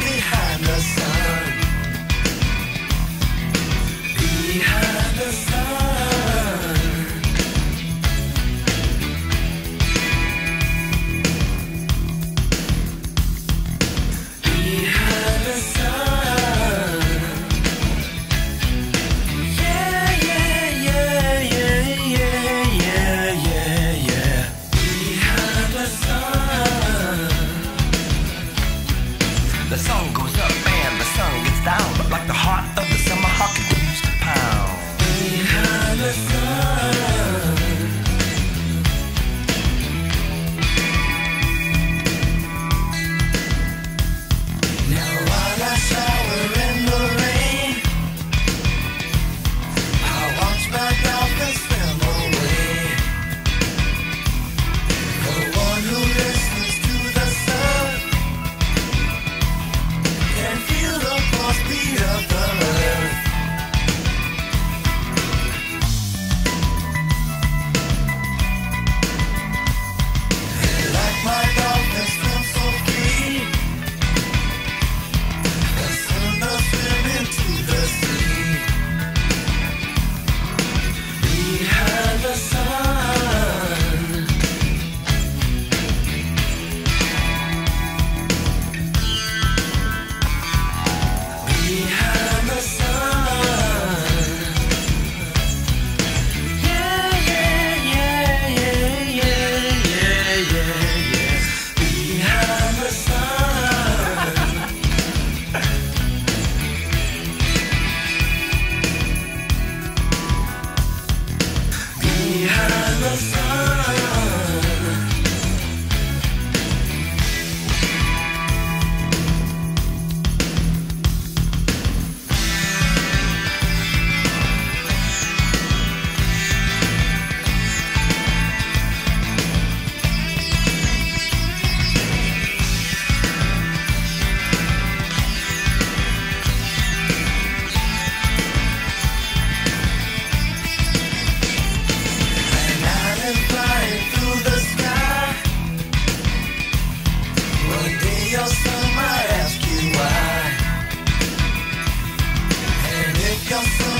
behind the sun. Behind The song goes up. Your